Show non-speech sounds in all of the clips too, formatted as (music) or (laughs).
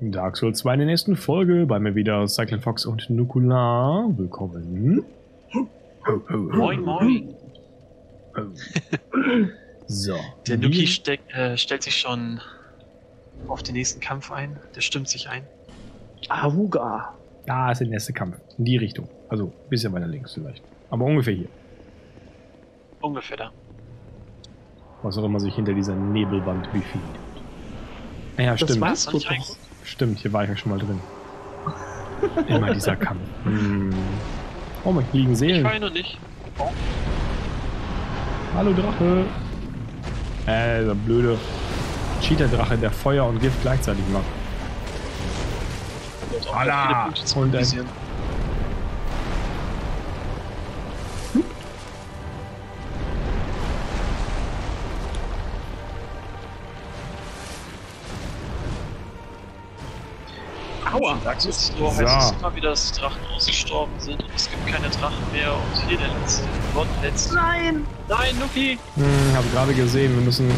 Dark Souls 2 in der nächsten Folge. Bei mir wieder Cycling Fox und Nukular. Willkommen. Ho, ho, ho. Moin, moin. so. Der Nuki steck, äh, stellt sich schon auf den nächsten Kampf ein. Der stimmt sich ein. Ahuga. Da ist der nächste Kampf. In die Richtung. Also ein bisschen weiter links vielleicht. Aber ungefähr hier. Ungefähr da. Was auch immer sich hinter dieser Nebelwand befindet. Ah ja, Das stimmt. war's Das doch. Stimmt, hier war ich ja schon mal drin. (laughs) Immer dieser Kampf. Hm. Oh, hier liegen Ich Seelen. weine nicht. Hallo Drache. Äh, dieser blöde Cheater-Drache, der Feuer und Gift gleichzeitig macht. Zu Und ein- du es so, So. heißt es immer wieder, dass Drachen ausgestorben sind und es gibt keine Drachen mehr und hier der letzte, Gott letzte. Nein! Nein, Nuki! Hm, hab gerade gesehen, wir müssen.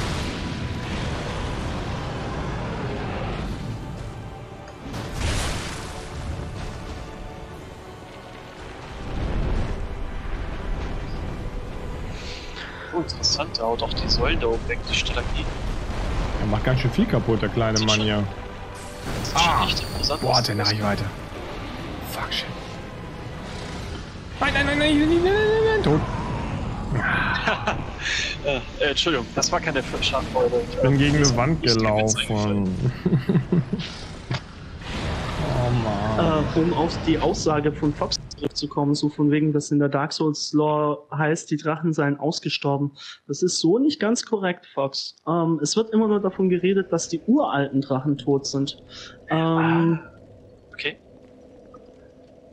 Oh, interessant, der haut auch die Säulen da oben weg, die Stalagmiten. Er macht ganz schön viel kaputt, der kleine Mann schon- hier. Das sieht Ah. schon echt interessant Boah, hat der Reichweite. Fuck shit. Nein, nein, nein, nein, nein, nein, nein, nein, tot. (laughs) Äh, äh, Entschuldigung, das war keine Schafbeute. Ich bin gegen eine Wand Ist gelaufen. (laughs) oh Mann. Äh, um auf die Aussage von Fox zurückzukommen, so von wegen, dass in der Dark Souls Lore heißt, die Drachen seien ausgestorben. Das ist so nicht ganz korrekt, Fox. Ähm, es wird immer nur davon geredet, dass die uralten Drachen tot sind. Ähm, Okay.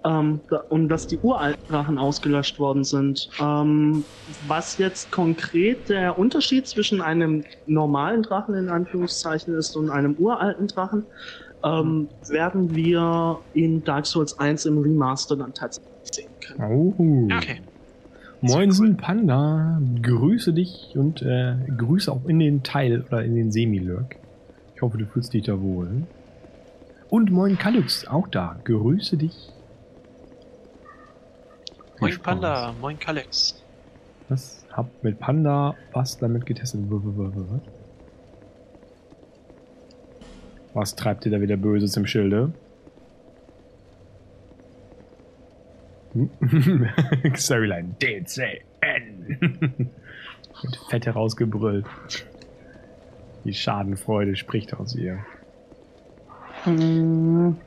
ähm, da, und dass die uralten Drachen ausgelöscht worden sind. Ähm, was jetzt konkret der Unterschied zwischen einem normalen Drachen in Anführungszeichen ist und einem uralten Drachen, ähm, werden wir in Dark Souls 1 im Remaster dann tatsächlich sehen können. Oh. Okay. Moinsen Panda, grüße dich und äh, grüße auch in den Teil oder in den Semi-Lurk. Ich hoffe, du fühlst dich da wohl. Und moin Kalux, auch da. Grüße dich. Moin Spaß. Panda, moin Kalex. Was? Hab mit Panda was damit getestet? W- w- w- w- Was? Treibt ihr da wieder Böses im Schilde? (laughs) Storyline DCN. (laughs) Mit Fett herausgebrüllt. Die Schadenfreude spricht aus ihr. Hm,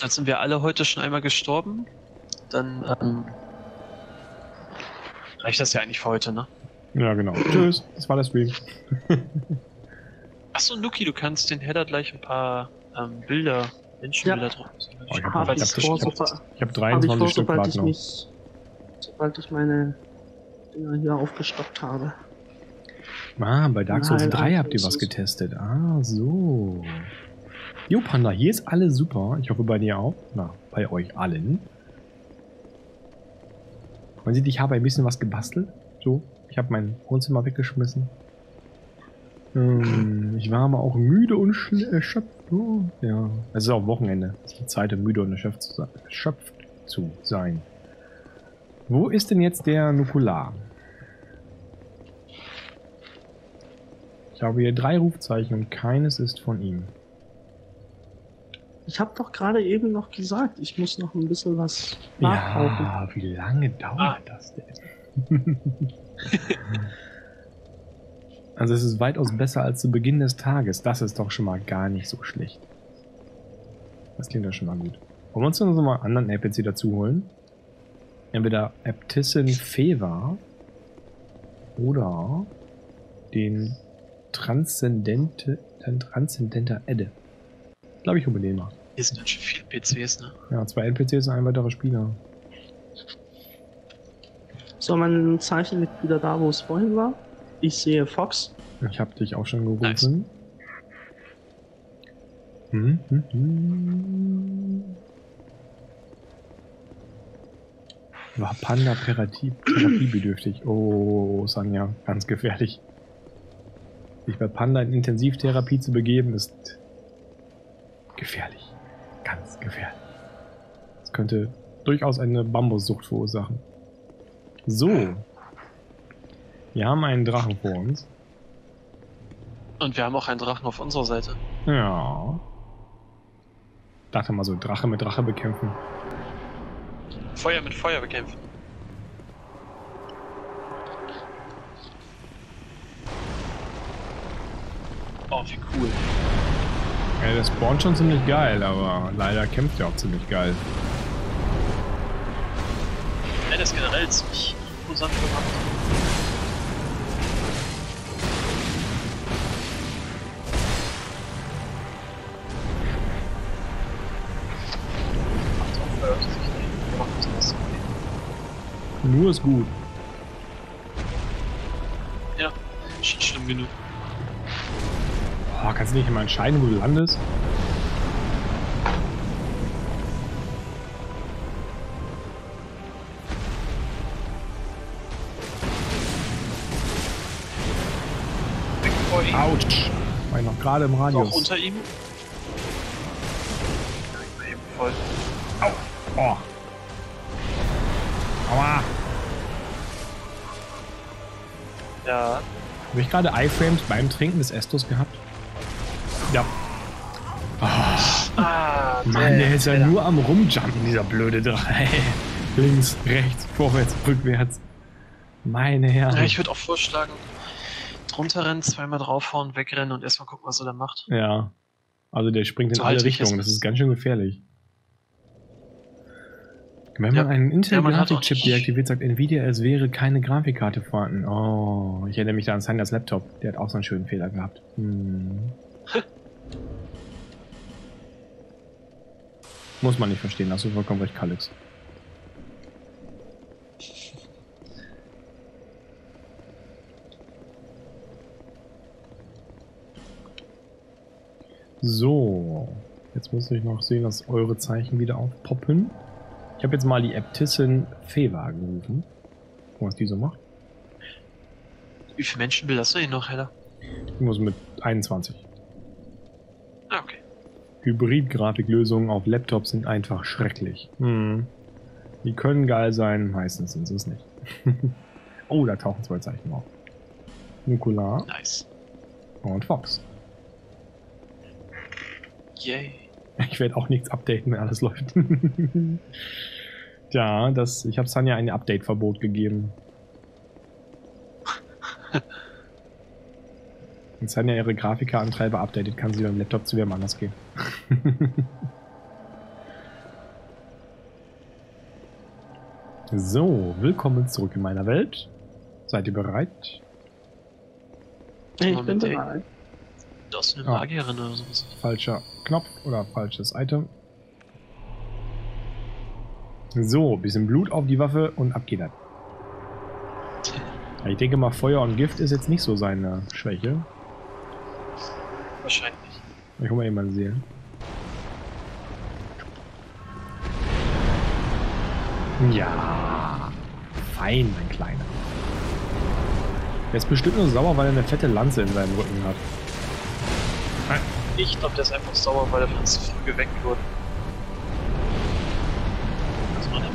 Dann sind wir alle heute schon einmal gestorben. Dann ähm, reicht das ja eigentlich für heute, ne? Ja, genau. Tschüss, das war der Stream. (laughs) Achso, Nuki, du kannst den Header gleich ein paar ähm, Bilder, Menschenbilder Ja. drauf. Oh, ich hab vor, habe hab ich 23 vor, Stück sobald ich noch. mich, sobald ich meine Dinger hier aufgestockt habe. Ah, bei Dark Souls Nein, 3 habt ihr was getestet. Ah, so. Jo, Panda, hier ist alles super. Ich hoffe bei dir auch. Na, bei euch allen. Man sieht, ich habe ein bisschen was gebastelt. So, ich habe mein Wohnzimmer weggeschmissen. Ähm, ich war aber auch müde und schl- erschöpft. Oh, ja, es ist auch Wochenende. Es ist die Zeit, um müde und erschöpft zu sein. Erschöpft zu sein. Wo ist denn jetzt der Nukular? Ich habe hier drei Rufzeichen und keines ist von ihm. Ich habe doch gerade eben noch gesagt, ich muss noch ein bisschen was nachkaufen. Ja, wie lange dauert Ah. das denn? (laughs) (laughs) also es ist weitaus besser als zu Beginn des Tages. Das ist doch schon mal gar nicht so schlecht. Das klingt doch schon mal gut. Wollen wir uns dann noch mal einen anderen NPC dazu holen? Entweder Äbtissin Feva oder den Transzendente, den Transzendenter Edde. Ich glaube, ich den mal. Hier sind ganz schön viele PCs, ne? Ja, zwei NPCs und ein weiterer Spieler. So, mein Zeichen liegt wieder da, wo es vorhin war. Ich sehe Fox. Ich habe dich auch schon gerufen. Nice. Hm, hm, hm. War Panda Therapie, therapiebedürftig. Oh, Sanja, ganz gefährlich. Sich bei Panda in Intensivtherapie zu begeben, ist Gefährlich. Ganz gefährlich. Das könnte durchaus eine Bambussucht verursachen. So. Wir haben einen Drachen vor uns. Und wir haben auch einen Drachen auf unserer Seite. Ja. Dachte mal so, Drache mit Drache bekämpfen. Feuer mit Feuer bekämpfen. Oh, wie cool. Ja, der spawnt schon ziemlich geil, aber leider kämpft er auch ziemlich geil. Ja, das ist generell ziemlich imposant gemacht. Nur ist gut. Ja, schon schlimm genug. Oh, kannst du nicht immer entscheiden, wo du landest? Autsch. War ich noch gerade im Auch Radius. unter ihm. Ja, eben voll. Oh. Habe ich gerade iFrames beim Trinken des Estus gehabt? Ja. Ah, Mann, der ist ja Alter. nur am Rumjumpen, dieser blöde Drei. (laughs) Links, rechts, vorwärts, rückwärts. Meine Herren. Ja, ich würde auch vorschlagen, drunter rennen, zweimal draufhauen, wegrennen und erstmal gucken, was er da macht. Ja. Also der springt in So alle Richtungen. Das ist ganz schön gefährlich. Wenn man Ja. einen Ja, Intel-Grafikchip nicht- deaktiviert, sagt Nvidia, es wäre keine Grafikkarte vorhanden. Oh, ich erinnere mich da an Sanders Laptop. Der hat auch so einen schönen Fehler gehabt. Hm. Muss man nicht verstehen, hast du vollkommen recht, Kalix. So, jetzt muss ich noch sehen, dass eure Zeichen wieder aufpoppen. Ich habe jetzt mal die Äbtissin Feva gerufen. Gucken, was die so macht. Wie viele Menschenbilder hast du denn noch, Heller? Die muss mit 21. Ah, okay. Hybrid-Grafiklösungen auf Laptops sind einfach schrecklich. Hm. Die können geil sein, meistens sind sie es nicht. (laughs) oh, da tauchen zwei Zeichen auf. Nukular Nice. und Fox. Yay. Ich werde auch nichts updaten, wenn alles läuft. (laughs) ja, das, ich habe Sanja ein Update-Verbot gegeben. (laughs) Wenn Sanja ihre Grafikkartentreiber updatet, kann sie beim Laptop zu wem anders gehen. (laughs) so, willkommen zurück in meiner Welt. Seid ihr bereit? Ich bin bereit. Da ist eine Ah. Magierin oder sowas. Falscher Knopf oder falsches Item. So, bisschen Blut auf die Waffe und ab geht das. Ja, Ich denke mal, Feuer und Gift ist jetzt nicht so seine Schwäche. Wahrscheinlich. Ich hol mal eben meine Seelen. Ja, fein, mein Kleiner. Der ist bestimmt nur sauer, weil er eine fette Lanze in seinem Rücken hat. Ich glaube, der ist einfach sauer, weil er von zu früh geweckt wurde.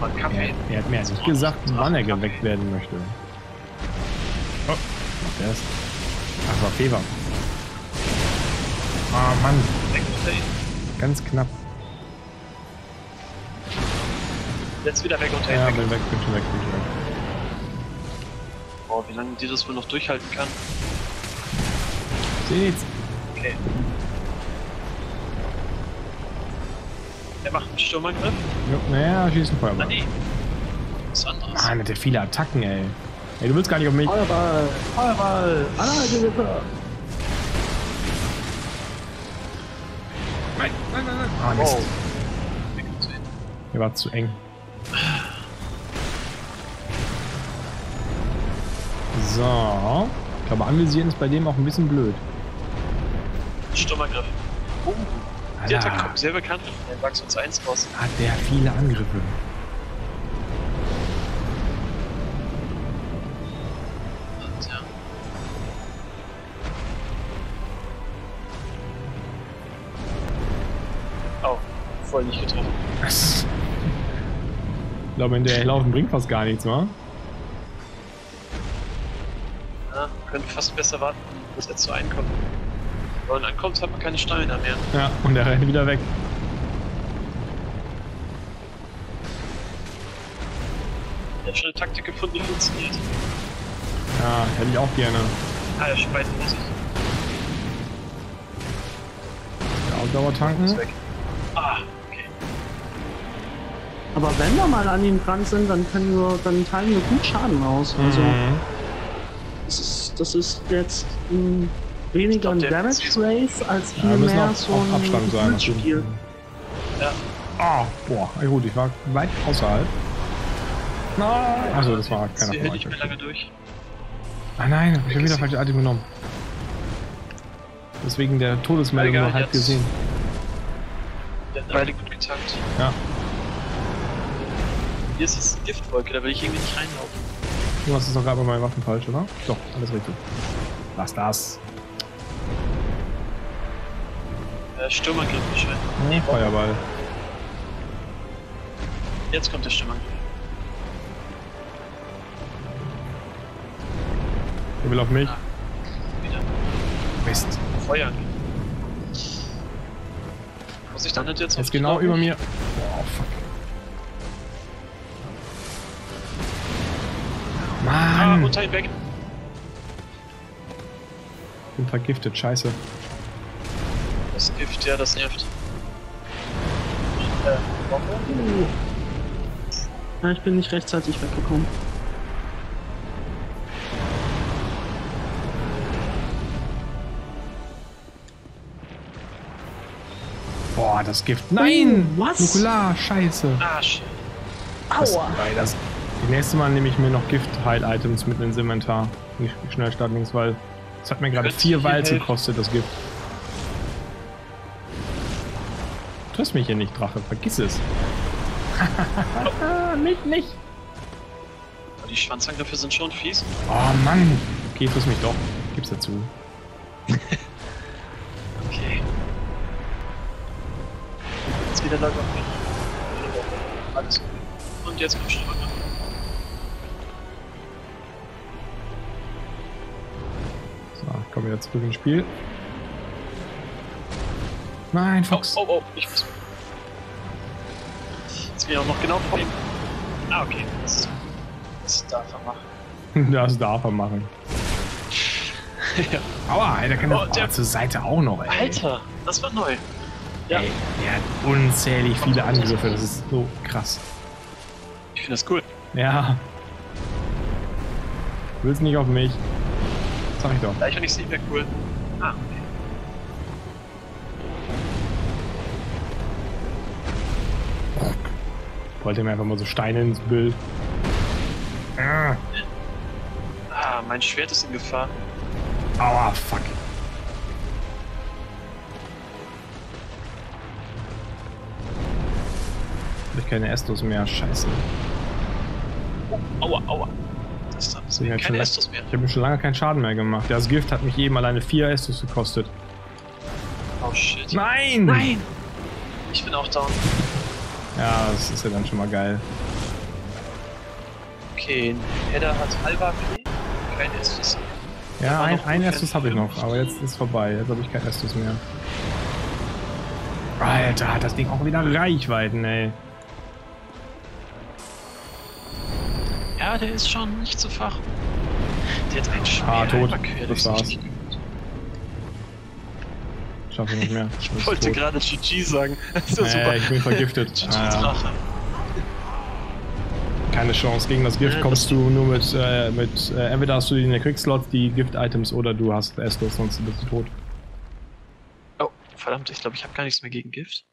Also man immer Er, er hat mir ja nicht gesagt, wann er geweckt werden möchte. Oh, macht er es? Ach, war Fever. Ah, Mann, Weg unter ihn. ganz knapp. Jetzt wieder weg unter ihn. Ja, weg. bin weg, bin schon weg, bin schon weg. Boah, wie lange die das wohl noch durchhalten kann. Seht's? Okay. Sturmangriff. Jo, naja, schießt ein Ah, Feuerball. nee. Was anderes. Mann, hat der viele Attacken, ey. Ey, du willst gar nicht auf mich. Feuerball! Feuerball! Anhalgewitter! Nein, nein, nein, nein. Ah, Mist. Wow. Der war zu eng. So. Ich glaube, anvisieren ist bei dem auch ein bisschen blöd. Sturmangriff. Oh, der Attack kommt sehr bekannt. Der wachs uns eins raus. hat der viele Angriffe. Oh, voll nicht getroffen. Ich glaube, in der laufen bringt fast gar nichts, wa? Ja, könnte fast besser warten, bis er zu einem kommt. Wenn man ankommt, hat man keine Steine mehr. Ja, und er rennt wieder weg. Er hat schon eine Taktik gefunden, die funktioniert. Ja, hätte ich auch gerne. Ah, er speit muss ich. Der Ausdauer Ist tanken. weg. Ah, okay. Aber wenn wir mal an ihm dran sind, dann können wir, dann teilen wir gut Schaden aus. Also Mhm. das ist, das ist jetzt mh, weniger ein Ich Damage Race als Ja, müssen vielmehr auf, so ein Abstand sein. Spiel. Ja. Ah, boah, ja gut, ich war weit außerhalb. Nein! Also das war keiner von euch. mehr lange durch. Ah nein, hab ich schon wieder falsche Item genommen. Deswegen der Todesmeldung nur halb gesehen. Der hat beide gut getankt. Ja. Hier ist jetzt eine Giftwolke, da will ich irgendwie nicht reinlaufen. Du hast es doch gerade bei meinen Waffen falsch, oder? Doch, alles richtig. Lass das. Äh, Sturmangriff wahrscheinlich. Nee, Feuerball. Jetzt kommt der Sturmangriff. Der will auf mich. Wieder. Mist. Feuerangriff. Muss ich dann nicht jetzt Jetzt genau über mir. Boah, fuck. Ah, Mann! unter ihm weg. bin vergiftet, scheiße. Das Gift, ja, das nervt. Äh? Ja, ich bin nicht rechtzeitig weggekommen. Boah, das Gift. Nein! Oh, was? Nukular, scheiße. Ah, shit. Das, Aua! weil das, die nächste Mal nehme ich mir noch Gift-Heil-Items mit ins Inventar. Nicht schnell starten links, weil es hat mir gerade vier ihr Walz helfen? gekostet, das Gift. Triffst mich hier nicht, Drache. Vergiss es. (laughs) nicht, nicht. Die Schwanzangriffe sind schon fies. Oh Mann. Okay, triffst mich doch. Gib's dazu. (laughs) Okay. Jetzt wieder Lager auf mich. Alles gut. Und jetzt kommt Sturmangriff. So, ich komme wieder zurück ins Spiel. Nein, Oh, Fox. oh, oh, ich muss. Jetzt bin ich auch noch genau vor ihm. Ah, okay. Das, das darf er machen. (laughs) Das darf er machen. (laughs) ja. Aua, ey, der kann Oh, oh, der- zur Seite auch noch, ey. Alter, das war neu. Ja, Ey, der hat unzählig viele Angriffe, das ist so krass. ich finde das cool. Ja. Du willst nicht auf mich. Sag ich doch. Gleich wenn ich sehe, wäre cool. Wollte mir einfach mal so Steine ins Bild. Ah, Ah, mein Schwert ist in Gefahr. aua, fuck. Hab ich keine Estus mehr, scheiße. Aua, aua. Das da ist schon keine Estus mehr. Ich habe mir schon lange keinen Schaden mehr gemacht. Das Gift hat mich eben alleine vier Estus gekostet. Oh shit. Nein! Nein! Ich bin auch down. Ja, das ist ja dann schon mal geil. Okay, Header hat halber P. Kein Estus. Ja, ein, noch ein Estus habe ich noch, aber jetzt ist vorbei. Jetzt habe ich kein Estus mehr. Alter, hat das Ding auch wieder Reichweiten, ey. Ja, der ist schon nicht zu fachen. Der hat ein Schwert Ah, tot. Das war's. Schaffe ich nicht mehr. Ich ist wollte tot. gerade GG sagen. (laughs) Das ist ja super. Äh, ich bin vergiftet. GG Ah, ja. Keine Chance. Gegen das Gift Ja, kommst das- du nur mit, äh, mit äh, entweder hast du in der Quickslot die Gift-Items oder du hast Estus, sonst bist du tot. Oh, verdammt, ich glaube, ich habe gar nichts mehr gegen Gift.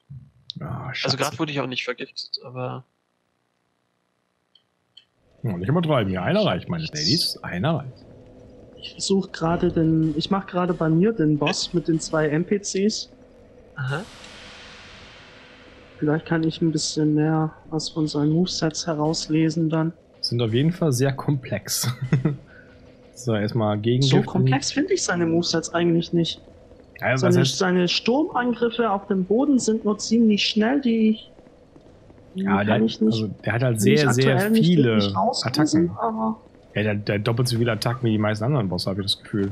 Ah, Also gerade wurde ich auch nicht vergiftet, aber Ja, nicht übertreiben. Ja, einer reicht, meine Ladies. Einer reicht. Ich versuche gerade den. Ich mache gerade bei mir den Boss mit den zwei NPCs. aha. Vielleicht kann ich ein bisschen mehr was von seinen Movesets herauslesen dann. Sind auf jeden Fall sehr komplex. (laughs) so, erstmal gegen So komplex finde ich seine Movesets eigentlich nicht. Ja, was Seine, heißt, seine Sturmangriffe auf dem Boden sind nur ziemlich schnell, die ja, der, nicht. also, der hat halt sehr, sehr viele Attacken. Aber Ja, der, der doppelt so viele Attacken wie die meisten anderen Bosse, habe ich das Gefühl.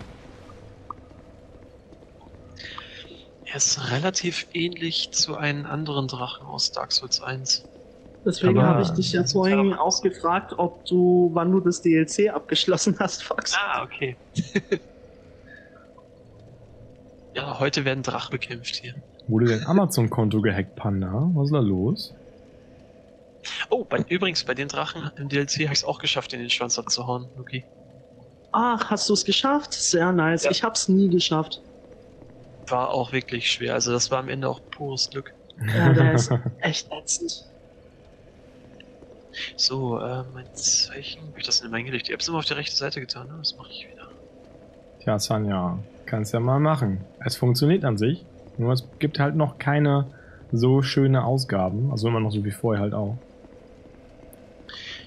Er ist relativ ähnlich zu einem anderen Drachen aus Dark Souls 1. deswegen Aber- habe ich dich ja vorhin auch gefragt, ob du, wann du das DLC abgeschlossen hast, Fox. Ah, okay. (laughs) ja, heute werden Drachen bekämpft hier. Wurde dein Amazon-Konto gehackt, Panda? Was ist da los? Oh, bei, übrigens, bei den Drachen im DLC habe ich es auch geschafft, in den Schwanz abzuhauen, Luki. Ach, hast du es geschafft? Sehr nice. Ja. Ich hab's nie geschafft. War auch wirklich schwer. Also das war am Ende auch pures Glück. Ja, der ist echt ätzend. (laughs) So, äh, mein Zeichen. Hab ich das denn reingelegt? Ich hab's immer auf der rechten Seite getan, ne? Das mache ich wieder. Tja, Sanja, kannst ja mal machen. Es funktioniert an sich, nur es gibt halt noch keine so schöne Ausgaben. Also immer noch so wie vorher halt auch.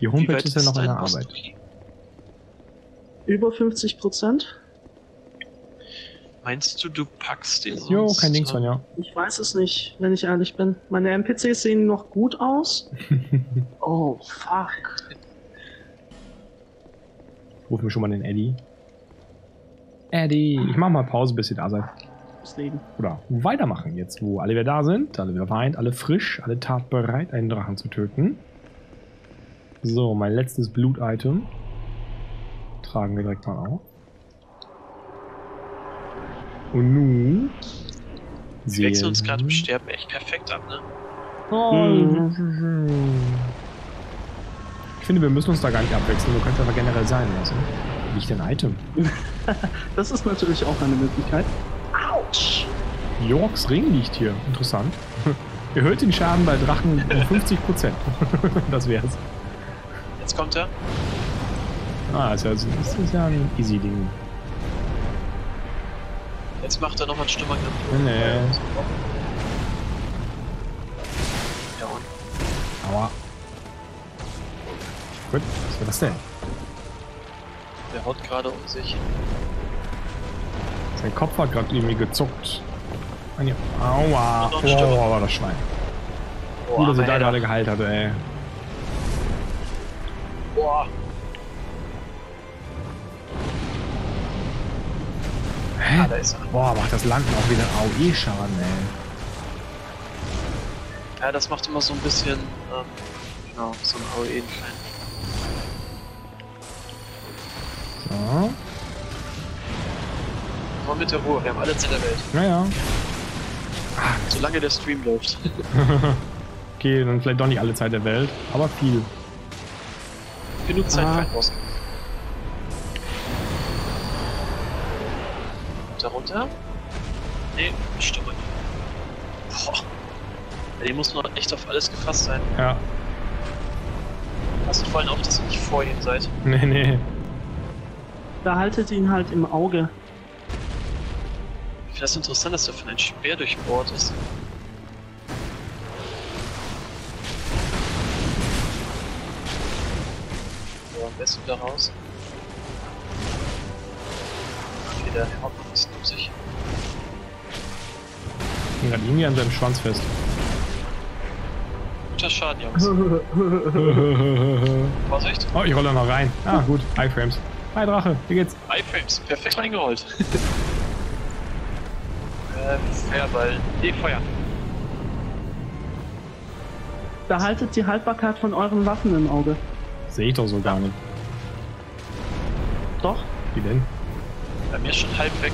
Die Homepage ist ja noch in der Arbeit. Über 50 Prozent? Meinst du, du packst den Jo, sonst, kein Ding, äh, Sonja. Ich weiß es nicht, wenn ich ehrlich bin. Meine NPCs sehen noch gut aus. (laughs) Oh, fuck. Rufen wir schon mal den Eddie. Eddie, ich mach mal Pause, bis ihr da seid. Das Leben. Oder weitermachen jetzt, wo alle wieder da sind, alle wieder vereint, alle frisch, alle tatbereit, einen Drachen zu töten. So, mein letztes Blut-Item. Tragen wir direkt mal auf. Und nun. Wir wechseln uns gerade im Sterben echt perfekt ab, ne? Oh. Ich finde, wir müssen uns da gar nicht abwechseln. Du kannst einfach generell sein lassen. Liegt ein Item. (laughs) Das ist natürlich auch eine Möglichkeit. Autsch! Yorks Ring liegt hier. Interessant. (laughs) Erhöht den Schaden bei Drachen um (laughs) 50%. das wär's. Kommt er. Ah, ist ja, das ist ja ein easy Ding. Jetzt macht er nochmal einen Sturmangriff. Nee. Ja, und Aua. Gut, was war das denn? der haut gerade um sich. Sein Kopf hat gerade irgendwie gezuckt. Aua. Noch. Oh, war das Schwein. Gut, dass er da gerade geheilt hatte, ey. Boah. Hä? Ah, da ist er. Boah, macht das Landen auch wieder AOE-Schaden, ey. Ja, das macht immer so ein bisschen, ähm, genau, so ein AOE kleinen. So. Mal mit der Ruhe, wir haben alle Zeit der Welt. Naja. Solange der Stream läuft. (laughs) okay, dann vielleicht doch nicht alle Zeit der Welt, aber viel. Genug Zeit Ah. für einen Boss. Darunter? Nee, stimmt. Boah. Bei dem muss man echt auf alles gefasst sein. Ja. Passt vor allem auf, dass ihr nicht vor ihm seid. Nee, nee. Behaltet ihn halt im Auge. Ich finde das interessant, dass er von einem Speer durchbohrt ist. Wieder raus. Okay, der haut noch ein bisschen um sich. Ich bin gerade irgendwie an seinem Schwanz fest. Guter Schaden, Jungs. (laughs) Vorsicht. oh, ich rolle noch rein. Ah, gut. Iframes. Hi, Drache. Wie geht's? iFrames, perfekt reingerollt. (laughs) äh, Feuerball. Nee, Feuer. Behaltet die Haltbarkeit von euren Waffen im Auge. Sehe ich doch so gar nicht. Doch? Wie denn? Bei mir ist schon halb weg.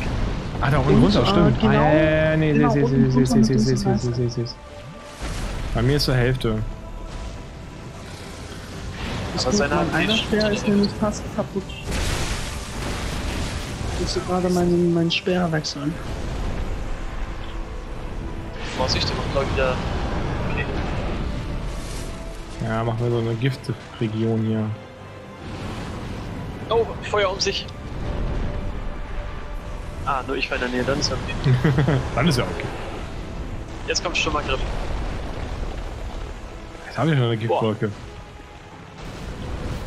Ah, da unten Und, runter, äh, stimmt. genau- ah, ja, ja, nee, genau, seh, seh, unten seh, drunter seh, mit seh, dem seh, seh, Hinweis. seh, seh, seh. Bei mir ist zur Hälfte. Ist Aber seine Hand einer ist- Speer ist nämlich fast kaputt. Ich musste gerade meinen, meinen Speer wechseln. Vorsicht, der macht gleich wieder. Okay. Ja, machen wir so eine Giftregion hier. Oh, Feuer um sich. Ah, nur ich war in der Nähe, dann ist er okay. (laughs) Dann ist ja okay. Jetzt kommt Sturmangriff. Jetzt habe ich schon eine Giftwolke.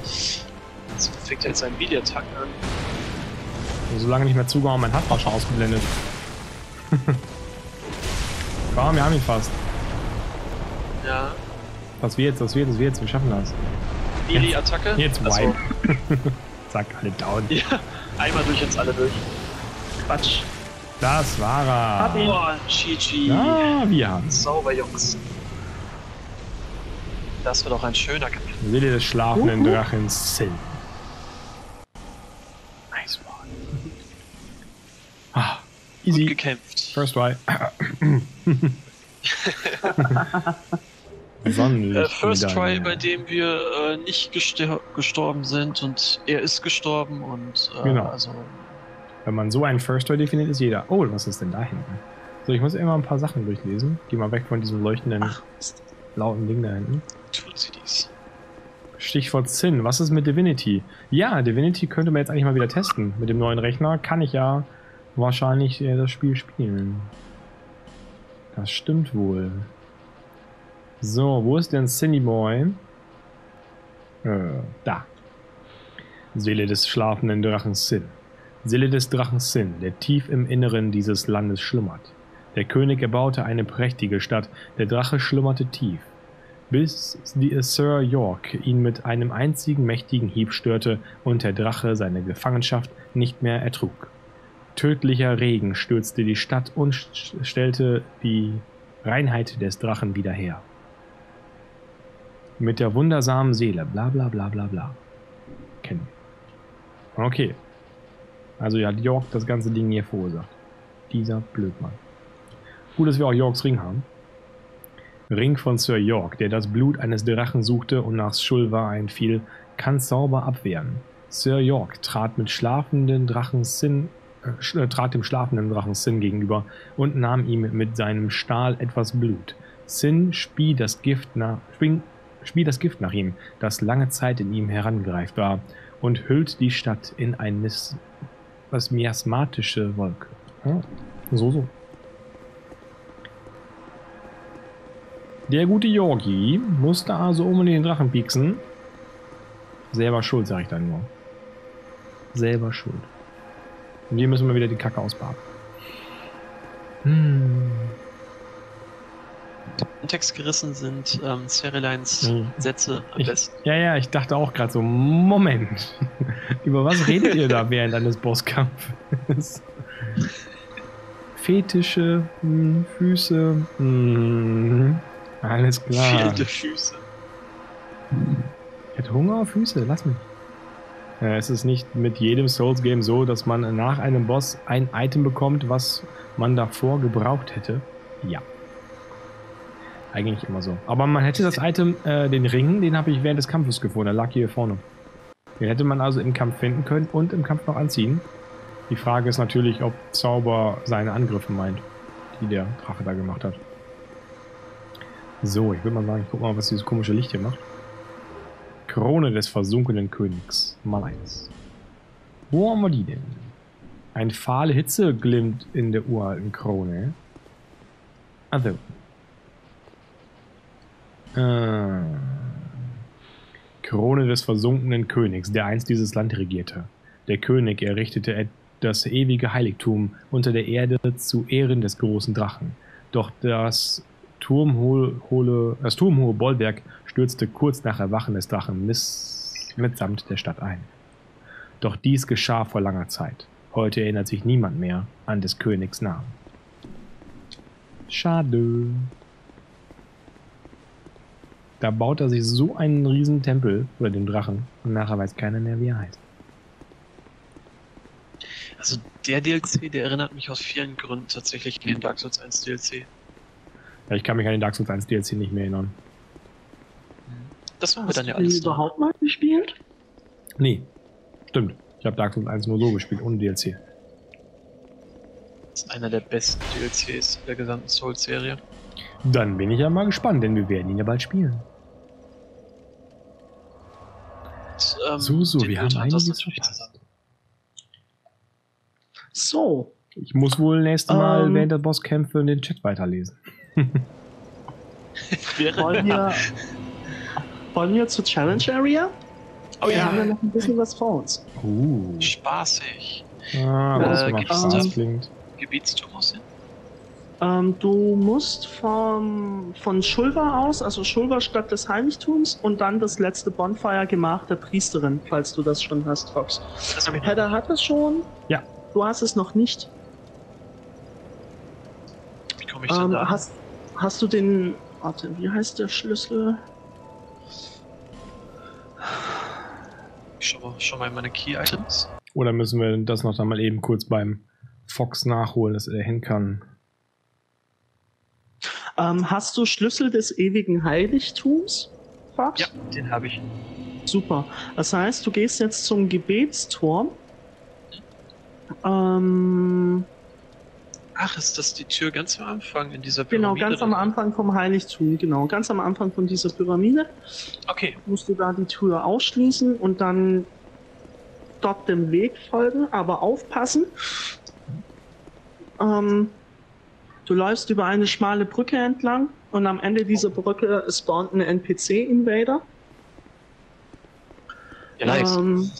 Jetzt fängt er jetzt seinen Videoattacken an. So lange nicht mehr zugehauen, mein schon ausgeblendet. (laughs) Komm, wir haben ihn fast. Ja. Was wird's, was wird's, was wird's, wir schaffen das. Melee-Attacke. Jetzt so. wipe. (laughs) Zack, alle down. Ja, einmal durch uns alle durch. Quatsch. Das war er. Hab ihn. Boah, GG. Ah, wir haben's. Sauber, Jungs. Das wird doch ein schöner Kampf. Wille des schlafenden Uhu. Drachens Sin. Nice one. Ah, Gut easy. gekämpft. First try. (laughs) (laughs) (laughs) Äh, Sonnenlicht. First wieder. Try, bei dem wir äh, nicht gestor gestorben sind und er ist gestorben und äh, Genau. also Wenn man so einen First Try definiert, ist jeder. Oh, was ist denn da hinten? So, ich muss immer ein paar Sachen durchlesen. Geh mal weg von diesem leuchtenden, Ach, lauten Ding da hinten. tut sie dies. Stichwort Sin. Was ist mit Divinity? Ja, Divinity könnte man jetzt eigentlich mal wieder testen. Mit dem neuen Rechner kann ich ja wahrscheinlich äh, das Spiel spielen. Das stimmt wohl. So, wo ist denn Cindy Boy? Äh, da. Seele des schlafenden Drachen Sin. Seele des Drachen Sin, der tief im Inneren dieses Landes schlummert. Der König erbaute eine prächtige Stadt, der Drache schlummerte tief bis die Sir York ihn mit einem einzigen mächtigen Hieb störte und der Drache seine Gefangenschaft nicht mehr ertrug. Tödlicher Regen stürzte die Stadt und st- stellte die Reinheit des Drachen wieder her. Mit der wundersamen Seele, bla bla bla bla bla. Kennen. Okay. Also ja, York das ganze Ding hier verursacht. Dieser Blödmann. Gut, dass wir auch Yorks Ring haben. Ring von Sir York, der das Blut eines Drachen suchte und nach Shulva einfiel, kann Zauber abwehren. Sir York trat mit schlafenden Drachen Sin, äh, trat dem schlafenden Drachen Sin gegenüber und nahm ihm mit seinem Stahl etwas Blut. Sin spie das Gift nach, spie, spie das Gift nach ihm, das lange Zeit in ihm herangereift war, und hüllt die Stadt in eine mis- was miasmatische Wolke. Ja, so, so. Der gute Yorgi musste also unbedingt den Drachen pieksen. Selber schuld, sag ich dann nur. Selber schuld. Und hier müssen wir wieder die Kacke ausbaden. Hm. Im Text gerissen sind ähm, Cerelines Hm. Sätze am Ich, besten. ja, ja, ich dachte auch gerade so, Moment. (laughs) Über was redet ihr da während eines Bosskampfes? (laughs) Fetische, hm, Füße, hm, alles klar. Fehlende Füße. Ich hätte Hunger auf Füße, lass mich. Äh, es ist nicht mit jedem Souls-Game so, dass man nach einem Boss ein Item bekommt, was man davor gebraucht hätte. Ja. Eigentlich immer so. Aber man hätte das Item, äh, den Ring, den habe ich während des Kampfes gefunden. Der lag hier vorne. Den hätte man also im Kampf finden können und im Kampf noch anziehen. Die Frage ist natürlich, ob Zauber seine Angriffe meint, die der Drache da gemacht hat. So, ich würde mal sagen, ich guck mal, was dieses komische Licht hier macht. Krone des versunkenen Königs. Mal eins. Wo haben wir die denn? Ein fahle Hitze glimmt in der uralten Krone. Also. Äh. Krone des versunkenen Königs, der einst dieses Land regierte. Der König errichtete et- das ewige Heiligtum unter der Erde zu Ehren des großen Drachen. Doch das turmhohe, das turmhohe Bollwerk stürzte kurz nach Erwachen des Drachen mitsamt der Stadt ein. Doch dies geschah vor langer Zeit. Heute erinnert sich niemand mehr an des Königs Namen. Schade. Da baut er sich so einen riesen Tempel über den Drachen und nachher weiß keiner mehr, wie er heißt. Also der DLC, der erinnert mich aus vielen Gründen tatsächlich an den Dark Souls 1 DLC. Ja, ich kann mich an den Dark Souls 1 DLC nicht mehr erinnern. Das machen wir Hast dann ja du alles noch. überhaupt mal gespielt? Nee, stimmt. Ich habe Dark Souls 1 nur so gespielt, ohne DLC. Das ist einer der besten DLCs der gesamten Souls-Serie. Dann bin ich ja mal gespannt, denn wir werden ihn ja bald spielen. Und, ähm, So, so, wir haben einiges verpasst. So, Ich muss wohl nächstes Mal Ähm. während der Bosskämpfe den Chat weiterlesen. (laughs) Wollen wir, wollen wir zur Challenge Area? Oh Wir haben ja ja, noch ein bisschen was vor uns. Uh. spaßig. Ah, was Äh, mal gibt's Spaß klingt. Gebietsturmus hin? Ähm, du musst vom, von Schulver aus, also Schulver statt des Heiligtums und dann das letzte Bonfire-Gemach der Priesterin, falls du das schon hast, Fox. Hedda hat es schon. Ja. Du hast es noch nicht. Wie komme ich denn Ähm, da? hast, hast du den. Warte, wie heißt der Schlüssel? Ich schau mal, schau mal in meine Key-Items. Oder müssen wir das noch dann mal eben kurz beim Fox nachholen, dass er hin kann? Ähm, hast du Schlüssel des ewigen Heiligtums, Fox? Ja, den habe ich. Super. Das heißt, du gehst jetzt zum Gebetsturm. Ähm, Ach, ist das die Tür ganz am Anfang in dieser genau, Pyramide? ganz am Anfang vom Heiligtum. Genau, ganz am Anfang von dieser Pyramide Okay, musst du da die Tür ausschließen und dann dort dem Weg folgen, aber aufpassen. Ähm, du läufst über eine schmale Brücke entlang und am Ende dieser Brücke spawnt ein NPC-Invader. ja, nice. Ähm,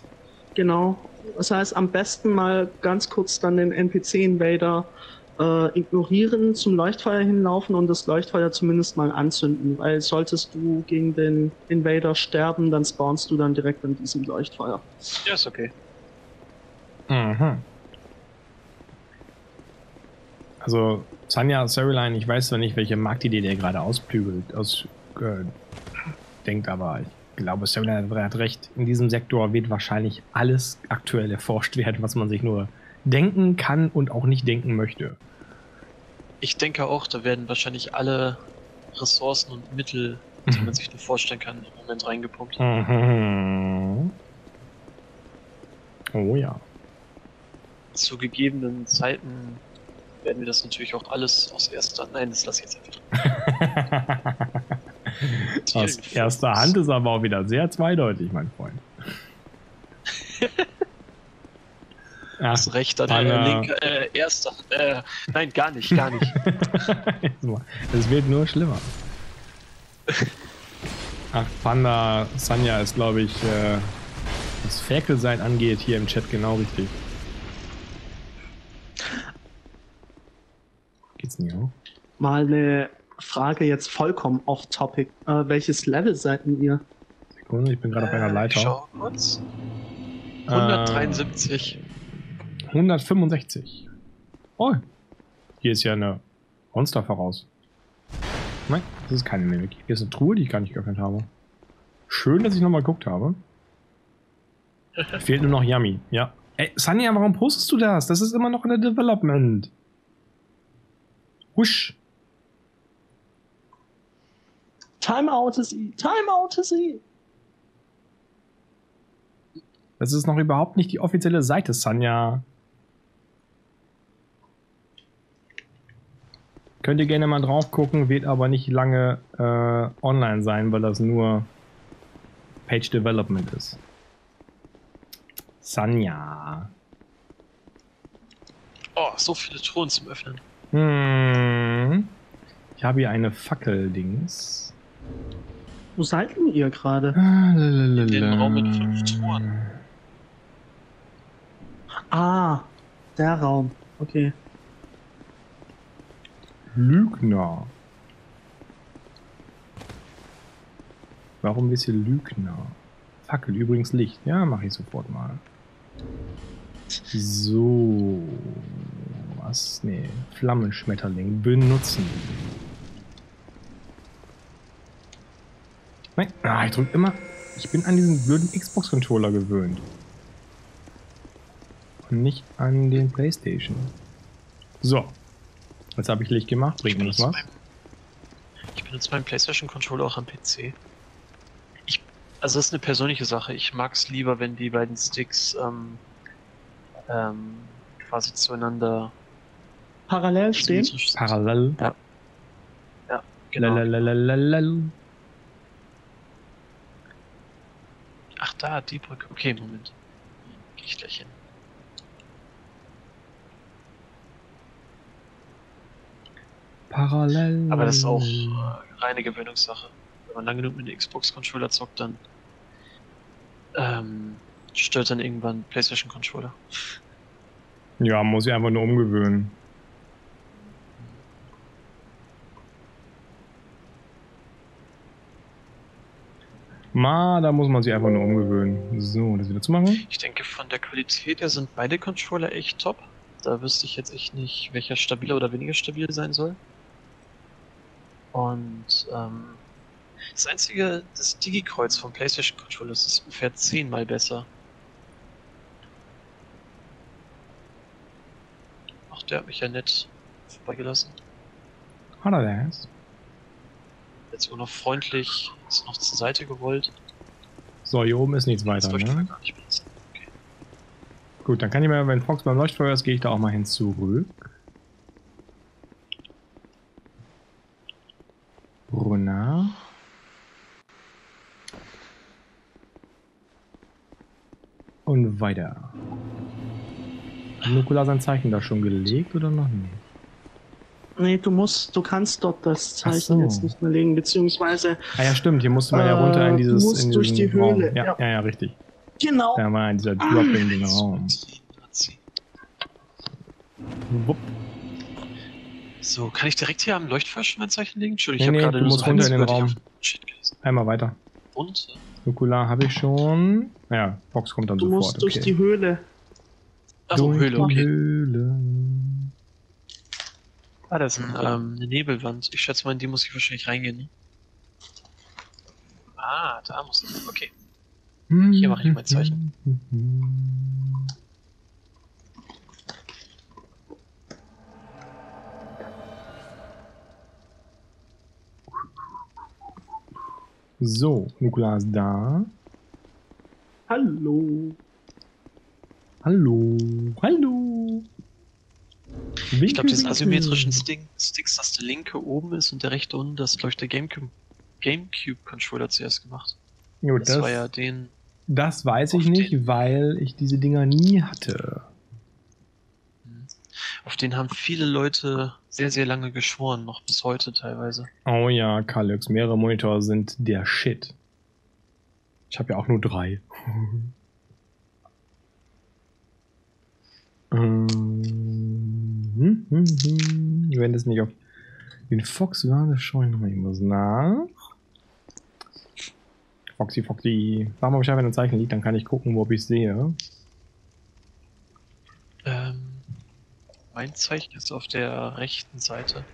genau. Das heißt, am besten mal ganz kurz dann den NPC-Invader äh, ignorieren, zum Leuchtfeuer hinlaufen und das Leuchtfeuer zumindest mal anzünden, weil solltest du gegen den Invader sterben, dann spawnst du dann direkt an diesem Leuchtfeuer. Ja, ist okay. Mhm. Also, Sanja Saryline, ich weiß zwar nicht, welche Marktidee der gerade ausplügelt, aus, äh, denkt, aber ich glaube, Saryline hat recht. In diesem Sektor wird wahrscheinlich alles aktuell erforscht werden, was man sich nur denken kann und auch nicht denken möchte. Ich denke auch, da werden wahrscheinlich alle Ressourcen und Mittel, die man sich nur vorstellen kann, im Moment reingepumpt. Mhm. Oh ja. Zu gegebenen Zeiten werden wir das natürlich auch alles aus erster. Nein, das lasse ich jetzt einfach. (laughs) Aus erster Hand ist aber auch wieder sehr zweideutig, mein Freund. Ach, (laughs) Hast recht, dann Anna. äh, linker, äh, erster. Äh, nein, gar nicht, gar nicht. (laughs) Es wird nur schlimmer. Ach, Panda Sanja ist, glaube ich, äh, was Ferkelsein angeht, hier im Chat genau richtig. Geht's nicht hoch? Mal eine Frage jetzt vollkommen off-topic. Äh, welches Level seid denn ihr? Sekunde, ich bin gerade auf einer Äh, Leiter. Schau kurz. Äh, 173. 165. Oh, hier ist ja eine Monster voraus. Nein, das ist keine Mimik. Hier ist eine Truhe, die ich gar nicht geöffnet habe. Schön, dass ich nochmal geguckt habe. Fehlt nur noch Yummy. Ja. Ey, Sanja, warum postest du das? Das ist immer noch in der Development. Husch. Timeout ist i. Timeout ist i. Das ist noch überhaupt nicht die offizielle Seite, Sanja. Könnt ihr gerne mal drauf gucken, wird aber nicht lange äh, online sein, weil das nur Page Development ist. Sanja. Oh, so viele Truhen zum Öffnen. Hm. Ich habe hier eine Fackel-Dings. Wo seid denn ihr gerade? In den Raum mit fünf Truhen. Ah, der Raum. Okay. Lügner. Warum bist du Lügner? Fackel, übrigens Licht. Ja, mache ich sofort mal. So. Was? Nee. Flammenschmetterling benutzen. Nein. Ah, ich drück immer. Ich bin an diesen blöden Xbox-Controller gewöhnt. Und nicht an den Playstation. So. Jetzt habe ich Licht gemacht. Bringt mir das was? ich benutze meinen PlayStation Controller auch am PC. Ich, also das ist eine persönliche Sache. Ich mag es lieber, wenn die beiden Sticks ähm, ähm, quasi zueinander Parallel stehen. symmetrisch sind. Parallel. Genau. Ach da, die Brücke. Okay, Moment. Geh ich gleich hin. Parallel. Aber das ist auch äh, reine Gewöhnungssache. Wenn man lange genug mit dem Xbox-Controller zockt, dann ähm, stört dann irgendwann PlayStation-Controller. Ja, muss ich einfach nur umgewöhnen. Ma, da muss man sich einfach nur umgewöhnen. So, das wieder zu machen. Ich denke, von der Qualität her sind beide Controller echt top. Da wüsste ich jetzt echt nicht, welcher stabiler oder weniger stabil sein soll. Und ähm, das einzige, das Digi-Kreuz vom PlayStation Controller ist ungefähr zehnmal besser. Ach, der hat mich ja nett vorbeigelassen. Hat er das? Jetzt auch noch freundlich, ist noch zur Seite gerollt. So, hier oben ist nichts Das weiter, ne? gar nicht besser. Okay. Gut, dann kann ich mal, wenn Fox beim Leuchtfeuer ist, gehe ich da auch mal hin zurück. Runter. Und weiter. Hat Nukula sein Zeichen da schon gelegt oder noch nicht? Nee, du musst, du kannst dort das Zeichen so. jetzt nicht mehr legen, beziehungsweise Ah ja, stimmt, hier musste man ja Äh, runter in du dieses musst in durch diesen die Höhle, Raum. Ja, ja, ja. ja, richtig. genau. Da war in dieser Dropping Raum. Wupp. So, kann ich direkt hier am Leuchtfeuer schon mein Zeichen legen? Entschuldigung, Nee, ich nee, habe gerade du musst so runter in den Raum. den. Einmal weiter. Und? Nukula habe ich schon. Ja, Fox kommt dann Du sofort. musst durch okay. die Höhle. Achso, Durch Höhle, die okay. Höhle. Ah, das ist ein, ähm, eine Nebelwand. Ich schätze mal, in die muss ich wahrscheinlich reingehen. Ne? Ah, da muss ich. Okay. Hier mache ich mein Zeichen. So, Nukula ist da. Hallo. Hallo. Hallo. Ich glaube, diesen asymmetrischen Sting Sticks, dass der linke oben ist und der rechte unten, das glaube ich der Gamecube, Gamecube Controller zuerst gemacht. Jo, Das, das, war ja den. das weiß ich nicht, weil ich diese Dinger nie hatte. Auf den haben viele Leute sehr, sehr lange geschworen, noch bis heute teilweise. Oh ja, Kalux, mehrere Monitore sind der Shit. Ich habe ja auch nur drei. (laughs) Ähm, hm, hm, hm. Wenn das nicht auf den Fox war, das schaue ich nochmal irgendwas nach. Foxy, Foxy. Sag mal Bescheid, wenn ein Zeichen liegt, dann kann ich gucken, wo ich sehe. Ähm, mein Zeichen ist auf der rechten Seite.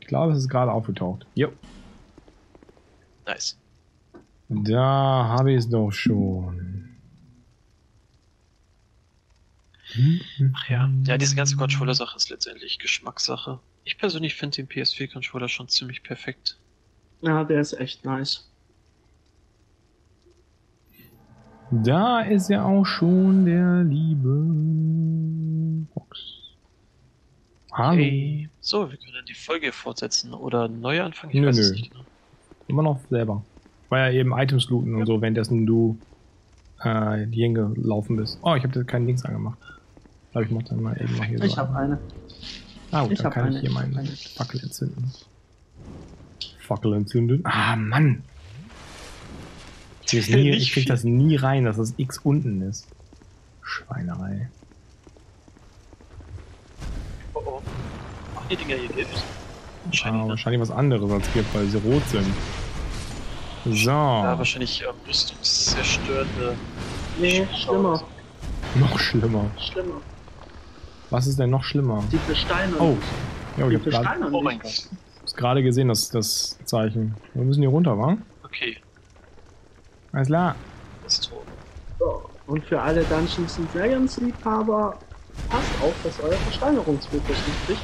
Ich glaube, es ist gerade aufgetaucht. Jo. Nice. Da habe ich es doch schon. Ach ja, ja, diese ganze Controller-Sache ist letztendlich Geschmackssache. Ich persönlich finde den PS4-Controller schon ziemlich perfekt. Ja, der ist echt nice. Da ist ja auch schon der liebe Fox. Hallo. Hey. So, wir können die Folge fortsetzen oder neu anfangen. Ich Nö, weiß nö. es nicht genau. Immer noch selber. War ja eben Items looten und so, währenddessen du äh, die Hänge laufen bist. Oh, ich habe keinen Links angemacht. Ich glaube, ich mach dann mal eben mal hier Ich so. habe eine. Ah, gut, ich dann kann eine, ich hier ich hab meinen eine. Fackel entzünden. Fackel entzünden. Ah, Mann! Ich, nie, ich krieg viel. das nie rein, dass das X unten ist. Schweinerei. Oh oh. Machen die Dinger hier Gift? Ah, Wahrscheinlich, ne? wahrscheinlich was anderes als gibt, weil sie rot sind. So. Ja, wahrscheinlich ähm, rüstungszerstörende. Nee, schlimmer. Noch schlimmer. Schlimmer. Was ist denn noch schlimmer? Die versteinern. Oh, ja, ich die versteinern Oh mein. Gott. hab's gerade gesehen, das, das Zeichen. Wir müssen hier runter, wa? Okay, Alles klar. das ist tot. So. Und für alle Dungeons and Dragons Liebhaber, passt auf, dass euer Versteinerungsfokus nicht bricht.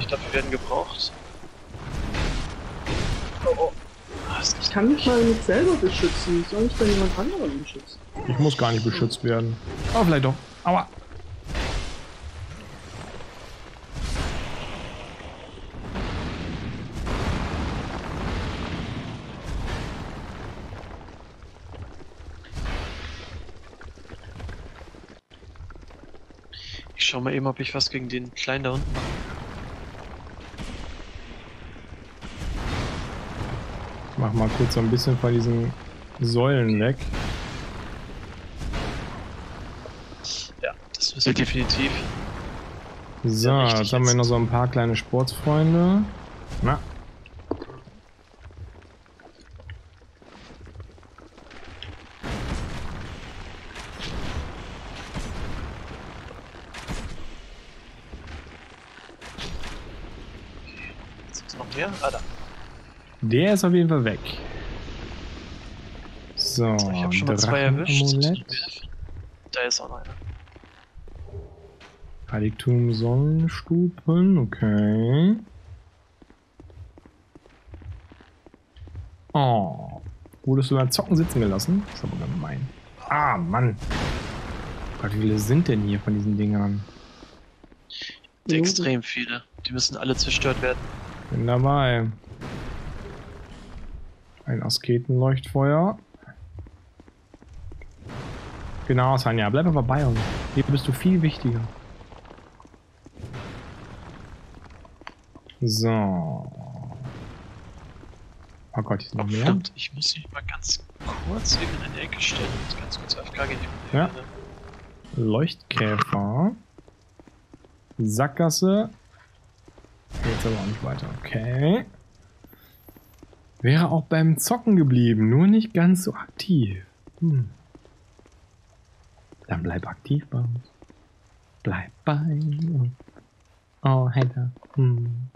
Ich glaube, wir werden gebraucht. Ist Ich kann mich mal nicht selber beschützen. Soll ich denn jemand anderen beschützen? Ich muss gar nicht beschützt werden. Aber vielleicht doch. Aua. Ich schau mal eben, ob ich was gegen den kleinen da unten mache. Ich mach mal kurz so ein bisschen von diesen Säulen weg. Ja, das müssen wir definitiv. So, jetzt haben wir noch so ein paar kleine Sportsfreunde. Na, Ist noch mehr? Ah, da. Der ist auf jeden Fall weg. So, Ich habe schon mal zwei erwischt. Da ist auch noch einer. Heiligtum Sonnenstufen, okay. Oh. Wurdest du beim Zocken sitzen gelassen? Das ist aber gemein. Ah, Mann. Gott, wie viele sind denn hier von diesen Dingern? Extrem viele. Die müssen alle zerstört werden. Bin dabei. Ein Asketenleuchtfeuer. Genau, Sanja, bleib aber bei uns. Hier bist du viel wichtiger. So. Oh Gott, hier sind Oh, noch mehr. verdammt, ich muss mich mal ganz kurz eben in eine Ecke stellen und ganz kurz AFK gehen. Ja. Leuchtkäfer. Sackgasse. Jetzt aber auch nicht weiter. Okay. Wäre auch beim Zocken geblieben, nur nicht ganz so aktiv. Hm. Dann bleib aktiv bei uns. Bleib bei uns. Oh, Hater. Hm.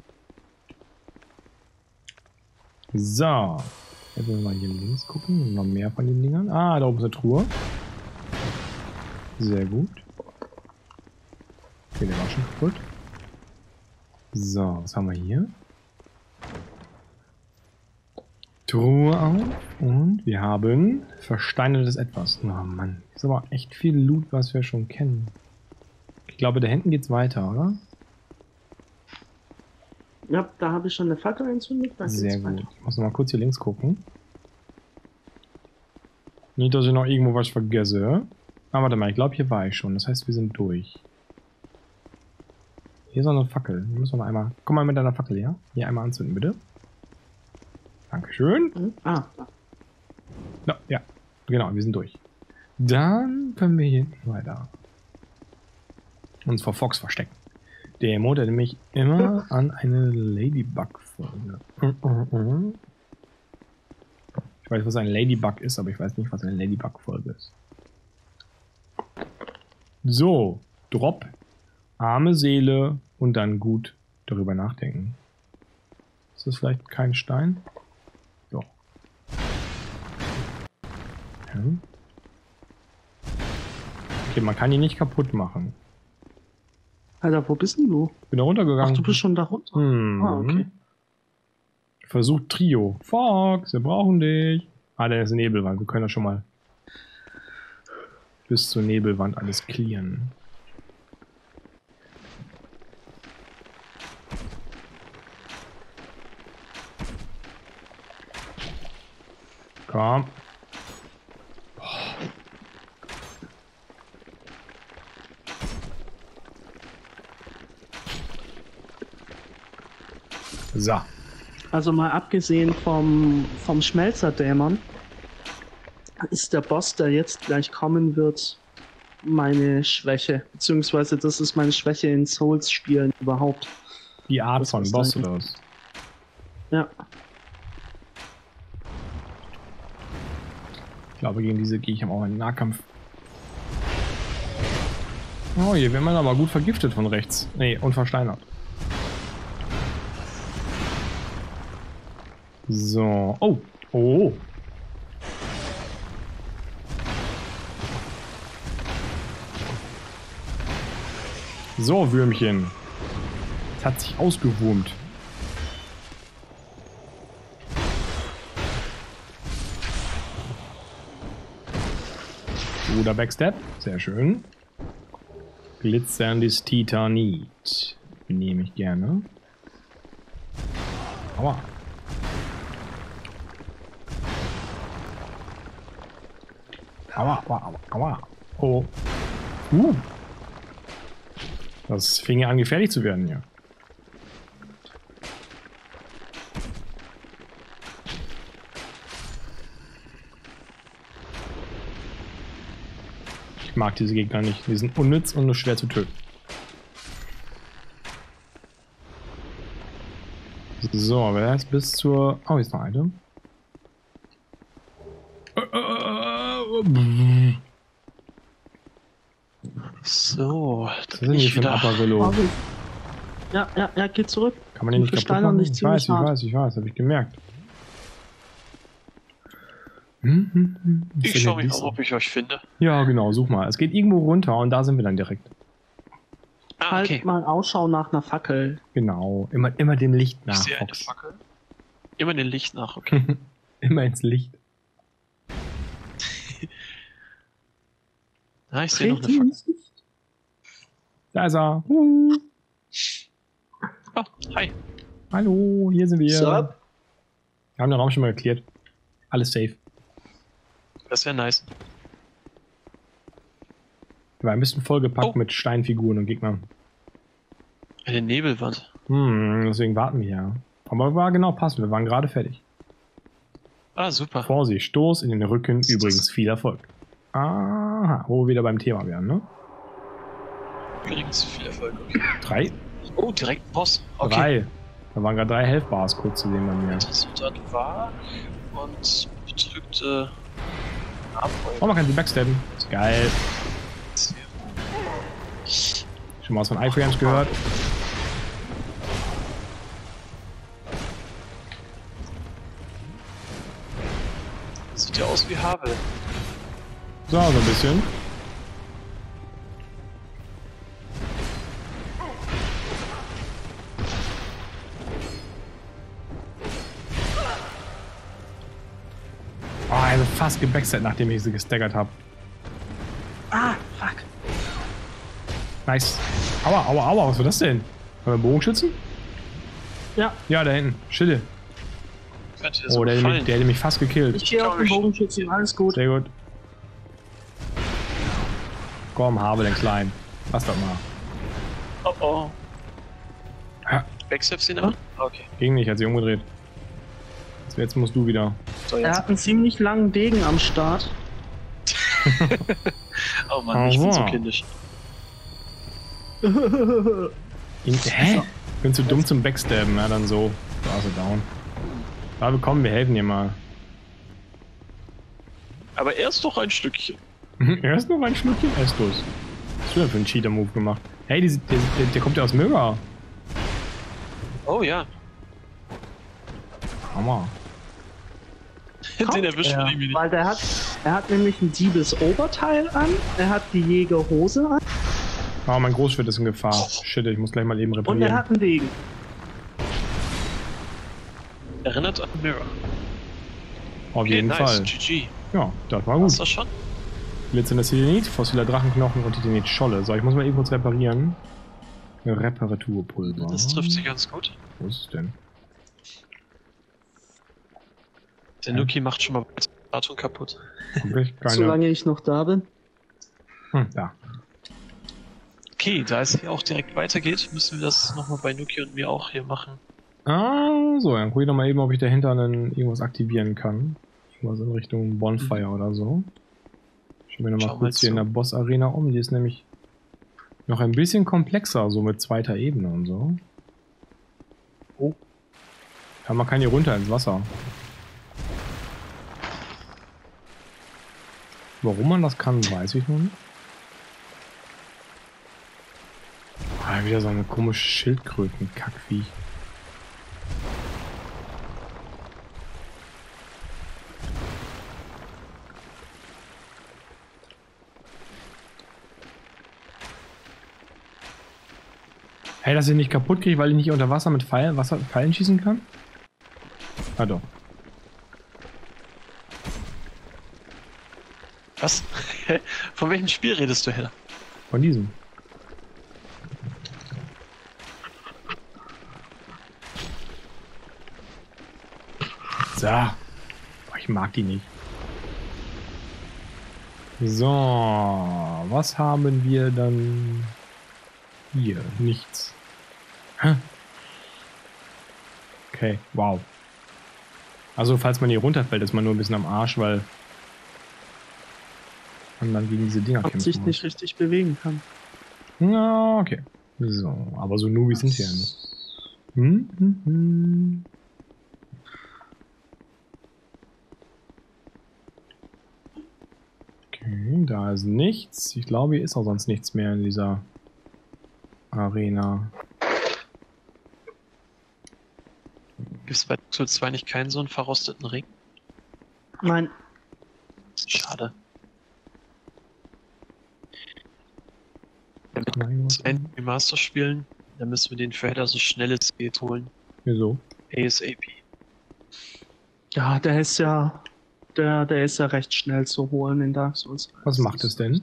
So. Jetzt müssen wir mal hier links gucken. Noch mehr von den Dingern. Ah, da oben ist eine Truhe. Sehr gut. Okay, der war schon kaputt. So, was haben wir hier? Truhe auf und wir haben versteinertes Etwas. Oh Mann, ist aber echt viel Loot, was wir schon kennen. Ich glaube, da hinten geht's weiter, oder? Ja, da habe ich schon eine Fackel entzündet. geht's Sehr gut. Ich muss noch mal kurz hier links gucken. Nicht, dass ich noch irgendwo was vergesse. Ah, warte mal, ich glaube, hier war ich schon. Das heißt, wir sind durch. Hier ist noch eine Fackel. Hier müssen wir noch einmal. Komm mal mit deiner Fackel her. Hier einmal anzünden, bitte. Dankeschön. Hm? Ah, da. Ja. Genau, wir sind durch. Dann können wir hier weiter uns vor Fox verstecken. Der erinnert nämlich immer (laughs) an eine Ladybug-Folge. Ich weiß, was ein Ladybug ist, aber ich weiß nicht, was eine Ladybug-Folge ist. So, Drop, arme Seele und dann gut darüber nachdenken. Ist das vielleicht kein Stein? Ja. Okay, man kann ihn nicht kaputt machen. Alter, wo bist denn du? Bin da Ach, runtergegangen. du bist schon da runter. Hm. Ah, okay. Versucht Trio. Fox, wir brauchen dich. Ah, da ist Nebelwand. Wir können ja schon mal bis zur Nebelwand alles clearen. Komm. So. Also mal abgesehen vom, vom Schmelzerdämon ist der Boss, der jetzt gleich kommen wird, meine Schwäche. Beziehungsweise das ist meine Schwäche in Souls-Spielen überhaupt. Die Art Das von Boss oder was? Ja. Ich glaube, gegen diese gehe ich auch in den Nahkampf. Oh, hier wird man aber gut vergiftet von rechts. Nee, und versteinert. So. Oh. Oh. So, Würmchen. Es hat sich ausgewurmt. Guter Backstep. Sehr schön. Glitzerndes Titanit. Nehme ich gerne. Aua. Aua, aua, aua, aua. Oh. Uh. Das fing ja an, gefährlich zu werden hier. Ich mag diese Gegner nicht. Die sind unnütz und nur schwer zu töten. So, wer ist bis zur... Oh, hier ist noch eine. So, Was da ist bin denn hier ich wieder. Apparillo? Ja, ja, ja, geht zurück. Kann man den nicht kaputt machen? dich Ich weiß, ich weiß, ich weiß, habe ich gemerkt. Hm, hm, hm. Ich denn schaue mich auch, ob ich euch finde. Ja, genau, such mal. Es geht irgendwo runter und da sind wir dann direkt. Ah, Halt okay. mal Ausschau nach einer Fackel. Genau. Immer, immer dem Licht Ich nach, sehe eine. Fackel. Immer den Licht nach, okay. (laughs) immer ins Licht. (laughs) Ah, ich sehe noch eine Fackel. Da ist er. Uh, Ah, hi. hallo, hier sind wir. Sup? Wir haben den Raum schon mal geklärt. Alles safe. Das wäre nice. Wir waren ein bisschen vollgepackt Oh. mit Steinfiguren und Gegnern. Eine Nebelwand. Hm, deswegen warten wir hier. Aber war genau passend, wir waren gerade fertig. Ah, super. Vorsicht, Stoß in den Rücken, übrigens viel Erfolg. Aha, wo wir wieder beim Thema wären, ne? Übrigens viel Erfolg. Okay. Drei? Oh, direkt ein Boss. Okay. Drei. Da waren gerade drei Health Bars kurz zu sehen bei mir. Resultat war und betrügte Abräume. Oh, man kann sie backstabben. Ist geil. Schon mal was von iFrames gehört? Sieht ja aus wie Havel. So, so ein bisschen. Fast gebackstabbt, nachdem ich sie gestaggert habe. Ah, fuck. Nice. Aua, aua, aua, was war das denn? Haben wir Bogenschützen? Ja, Ja, da hinten. Schilde. Oh, der, hätte mich- der hätte mich fast gekillt. ich gehe auf den Bogenschützen, alles gut. Sehr gut. Komm, habe den Kleinen. Lass das mal. Oh oh. Ha, Backstabs ihn an? Okay. ging nicht, hat sich umgedreht. Jetzt musst du wieder. So, Er hat einen ziemlich langen Degen am Start. (laughs) Oh Mann, ich bin so Aha. kindisch. In, hä? Ich bin zu dumm zum Backstabben, ja, dann so. Da ist er down. Aber komm, wir helfen dir mal. Aber erst doch ein Stückchen. er ist noch ein Schnuckchen Estus. Was hast du denn für einen Cheater-Move gemacht? Hey, die, der, der, der kommt ja aus Mirror. Oh ja. Hammer. Den erwischt man Ja, irgendwie nicht. weil der hat, er hat nämlich ein Diebesoberteil an, er hat die Jägerhose an Oh, mein Großschwert ist in Gefahr. Shit, ich muss gleich mal eben und er reparieren. hat einen Degen. Erinnert an Mirror. Auf Okay, jeden nice. Fall. GG. Ja, das war gut. das schon? Glitzernde Selenit, fossiler Drachenknochen und Titanit-Scholle. So, ich muss mal eben kurz reparieren. Reparaturpulver. Das trifft sie ganz gut. Wo ist es denn? Der Nuki macht schon mal Datum kaputt. Keine. Solange ich noch da bin. Hm, da. Okay, da es hier auch direkt weitergeht, müssen wir das nochmal bei Nuki und mir auch hier machen. Ah, so, dann guck ich noch mal eben, ob ich dahinter dann irgendwas aktivieren kann. Irgendwas in Richtung Bonfire oder so. Schauen wir noch Schau mal mal kurz hier zu. in der Boss-Arena um. Die ist nämlich noch ein bisschen komplexer, so mit zweiter Ebene und so. Oh. Ja, man kann hier runter ins Wasser. Warum man das kann, weiß ich noch nicht. Ah, wieder so eine komische Schildkröten-Kackviech. Hey, dass ich nicht kaputt kriege, weil ich nicht unter Wasser mit Pfeilen, Wasser, Pfeilen schießen kann? Ah doch. Was? (laughs) Von welchem Spiel redest du, Herr? Von diesem. So. Boah, Ich mag die nicht. So, was haben wir dann hier? Nichts. Hä? Okay, wow. Also, falls man hier runterfällt, ist man nur ein bisschen am Arsch, weil man dann gegen diese Dinger Ob kämpfen sich nicht richtig bewegen kann. Ja, okay. So, aber so Nubis sind wir ja nicht. Hm, hm, hm. Okay, da ist nichts. Ich glaube, hier ist auch sonst nichts mehr in dieser Arena. Gibt es bei Souls 2 nicht keinen so einen verrosteten Ring? Nein, Schade. Irgendwas das ein Remaster spielen, dann müssen wir den Header so schnell es geht holen. Wieso? ASAP. ja, der ist ja, der, der ist ja recht schnell zu holen in Dark Souls. Was macht es denn?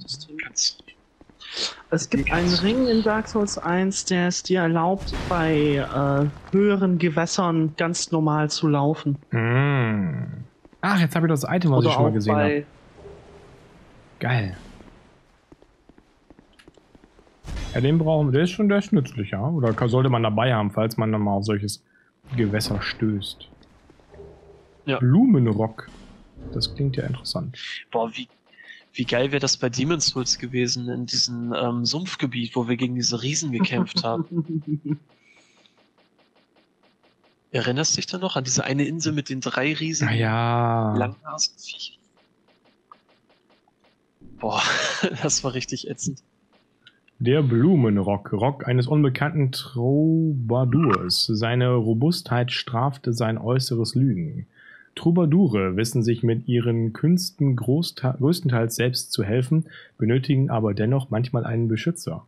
Es gibt einen Ring in Dark Souls 1, der es dir erlaubt, bei äh, höheren Gewässern ganz normal zu laufen. Mm. Ach, jetzt habe ich das Item, was ich schon mal gesehen habe. Geil. Ja, den brauchen wir. Der ist schon, der ist nützlich, ja. Oder sollte man dabei haben, falls man dann mal auf solches Gewässer stößt. Ja. Blumenrock. Das klingt ja interessant. Boah, wie, wie geil wäre das bei Demon's Souls gewesen, in diesem ähm, Sumpfgebiet, wo wir gegen diese Riesen gekämpft haben. (laughs) Erinnerst du dich da noch an diese eine Insel mit den drei riesigen Naja. Langnasenviechern? Boah, (laughs) das war richtig ätzend. Der Blumenrock, Rock eines unbekannten Troubadours. Seine Robustheit strafte sein äußeres Lügen. Troubadoure wissen sich mit ihren Künsten größtenteils selbst zu helfen, benötigen aber dennoch manchmal einen Beschützer.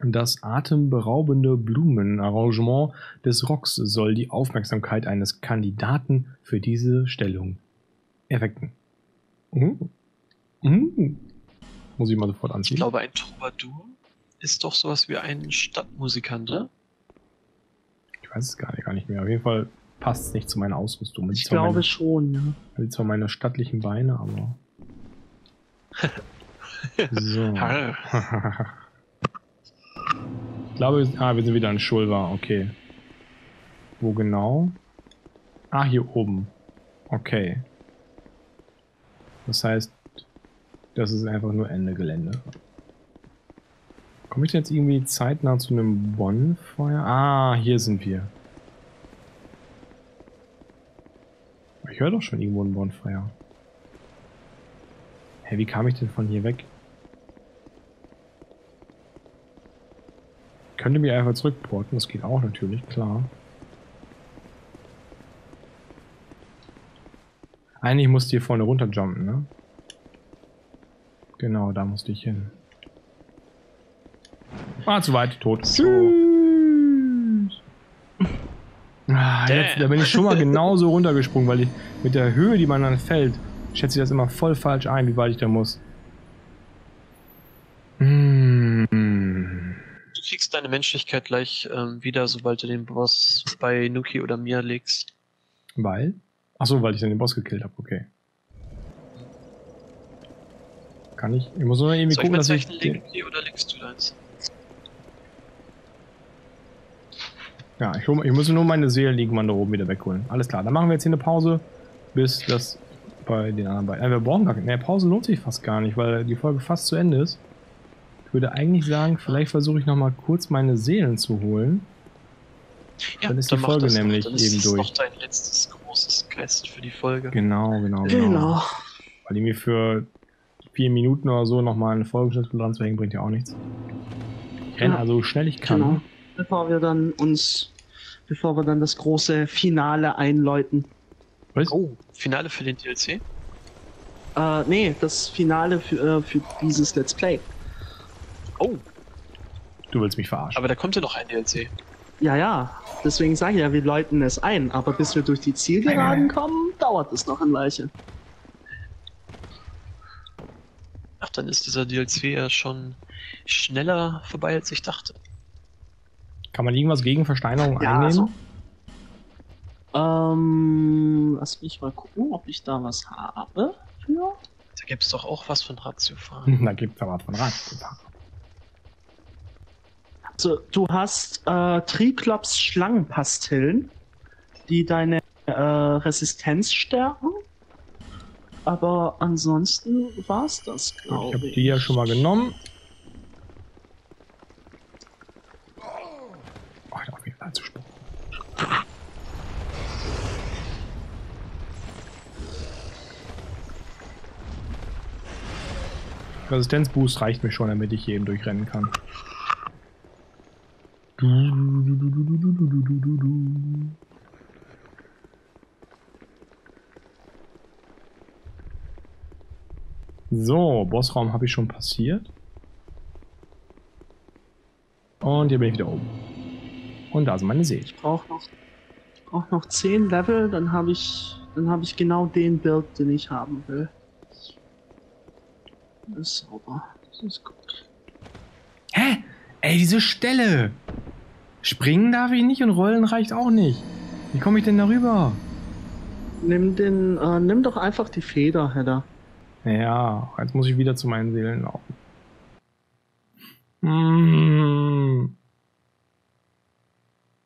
Das atemberaubende Blumenarrangement des Rocks soll die Aufmerksamkeit eines Kandidaten für diese Stellung erwecken. Mhm. Mhm. Muss ich mal sofort Ich anziehen. glaube, ein Troubadour ist doch sowas wie ein Stadtmusikant, ne? Ich weiß es gar nicht, gar nicht mehr. Auf jeden Fall passt es nicht zu meiner Ausrüstung. Ich glaube meine, schon, ja. sieht zwar meine stattlichen Beine, aber. (laughs) so. (laughs) Ich glaube, wir sind, ah, wir sind wieder in Schulwa, okay. Wo genau? Ah, hier oben. Okay. Das heißt, das ist einfach nur Ende Gelände. Komme ich jetzt irgendwie zeitnah zu einem Bonfire? Ah, hier sind wir. Ich höre doch schon irgendwo ein Bonfire. Hä, wie kam ich denn von hier weg? Könnte mich einfach zurückporten, das geht auch natürlich, klar. Eigentlich musste hier vorne runterjumpen, ne? Genau, da musste ich hin. Ah, zu weit, tot. Tschüss. Ah, jetzt, da bin ich schon mal genauso runtergesprungen, weil ich mit der Höhe, die man dann fällt, schätze ich das immer voll falsch ein, wie weit ich da muss. Du kriegst deine Menschlichkeit gleich ähm, wieder, sobald du den Boss bei Nuki oder mir legst. Weil? Achso, weil ich dann den Boss gekillt habe, okay. Kann ich? Ich muss nur irgendwie Soll ich gucken, mein dass ich. Den, legen oder legst du deins? Ja, ich, hol- ich muss nur meine Seelen irgendwann da oben wieder wegholen. Alles klar, dann machen wir jetzt hier eine Pause, bis das bei den anderen beiden. Äh, wir brauchen gar keine. Ne, Pause lohnt sich fast gar nicht, weil die Folge fast zu Ende ist. Ich würde eigentlich sagen, vielleicht versuche ich nochmal kurz meine Seelen zu holen. Ja, Dann ist die mach Folge das nämlich dann ist eben das durch. noch dein letztes großes Quest für die Folge. Genau, genau, genau. Genau. Weil die mir für vier Minuten oder so nochmal eine Folgenschnitt dran zu hängen, bringt ja auch nichts. Ich renne Ja. also so schnell ich kann. Genau. Bevor wir dann uns, bevor wir dann das große Finale einläuten. Was? Oh, Finale für den DLC? Äh, nee, das Finale für, äh, für dieses Let's Play. Oh, Du willst mich verarschen. aber da kommt ja noch ein DLC. Ja, ja. Deswegen sage ich ja, wir läuten es ein. Aber bis wir durch die Zielgeraden kommen, dauert es noch ein Weilchen. Ach, dann ist dieser DLC ja schon schneller vorbei, als ich dachte. Kann man irgendwas gegen Versteinerung Ja, einnehmen? so. Ähm, lass mich mal gucken, ob ich da was habe. Für. Da gibt es doch auch was von Ratio fahren. (laughs) Da gibt es aber von Rad. Also, du hast äh, Triklops Schlangenpastillen, die deine äh, Resistenz stärken. Aber ansonsten war's das, Ich glaube habe ich. die ja schon mal genommen. Resistenzboost reicht mir schon, damit ich jedem durchrennen kann. Du, du, du, so, Bossraum habe ich schon passiert. Und hier bin ich wieder oben. Und da sind meine Seelen. Ich brauche noch, brauch noch 10 Level, dann habe ich, hab ich genau den Build, den ich haben will. Das ist sauber. Das ist gut. Hä? Ey, diese Stelle! Springen darf ich nicht und rollen reicht auch nicht. Wie komme ich denn darüber? Nimm den, äh, nimm doch einfach die Feder, Hedda. Ja, jetzt muss ich wieder zu meinen Seelen laufen. Mmh.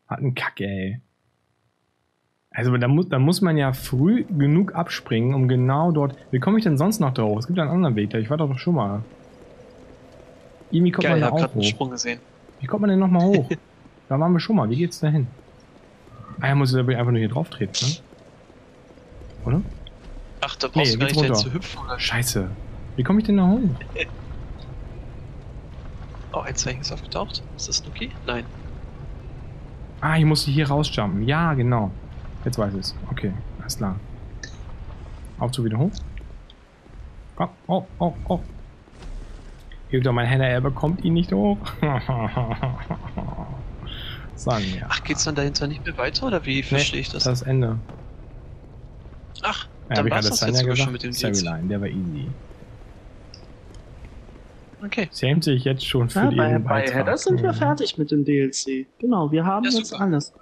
Hat ein Kack, ey. Also da muss, da muss man ja früh genug abspringen, um genau dort. Wie komme ich denn sonst noch drauf? Es gibt einen anderen Weg da. Ich war doch schon mal. Irgendwie kommt Geil, ich man hab da grad auch einen hoch. Sprung gesehen. Wie kommt man denn nochmal (laughs) hoch? da waren wir schon mal. Wie geht's da hin? Ah ja, muss ich einfach nur hier drauf treten, ne? Oder? Ach, da brauchst Nee, du gar nicht runter. zu hüpfen oder Scheiße. Wie komme ich denn da hoch? (laughs) Oh, ein Zeichen ist aufgetaucht. Ist das Nuki? Nein. Ah, ich musste hier rausjumpen. Ja, genau. Jetzt weiß ich es. Okay, alles klar. Aufzug wieder hoch. Komm, oh, oh, oh. Hilf doch mein Henner, er bekommt ihn nicht hoch. (laughs) Sagen wir. Ach, geht's dann dahinter nicht mehr weiter oder wie verstehe ich das? Das ist das Ende. Ach, Ja, dann war's alles das dann jetzt ja sogar schon mit dem DLC. Storyline, der war easy. Okay. Schämt sich jetzt schon für Ja, die bei, bei. Hedda sind wir Mhm. fertig mit dem DLC. Genau, wir haben Ja, jetzt alles.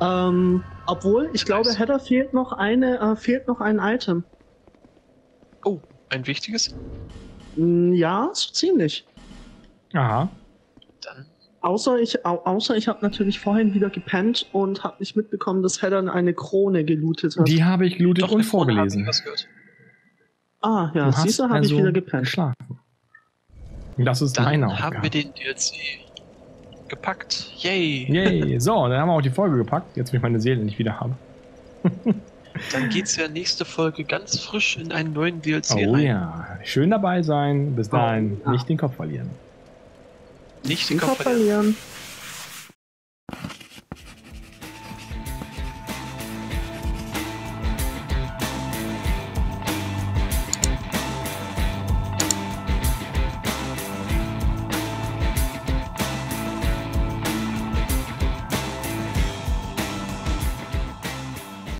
Ähm, obwohl, ich glaube, Nice. Hedda fehlt noch eine, äh, fehlt noch ein Item. Oh, ein wichtiges? Mm, Ja, so ziemlich. Aha. Dann. Außer ich, au außer ich habe natürlich vorhin wieder gepennt und habe nicht mitbekommen, dass Hedda eine Krone gelootet hat. Die habe ich gelootet Doch, und vorgelesen. ich was gehört. ah, ja, siehst du, habe also ich wieder gepennt. geschlafen. Das ist Dann meine haben Aufgabe. wir den DLC gepackt. Yay! Yay, (laughs) so, dann haben wir auch die Folge gepackt. Jetzt, wo ich meine Seele nicht wieder habe. (laughs) Dann geht's ja nächste Folge ganz frisch in einen neuen DLC Oh rein. ja, schön dabei sein. Bis dahin Oh, ja. nicht den Kopf verlieren. Nicht Den den Kopf Kopf verlieren. verlieren.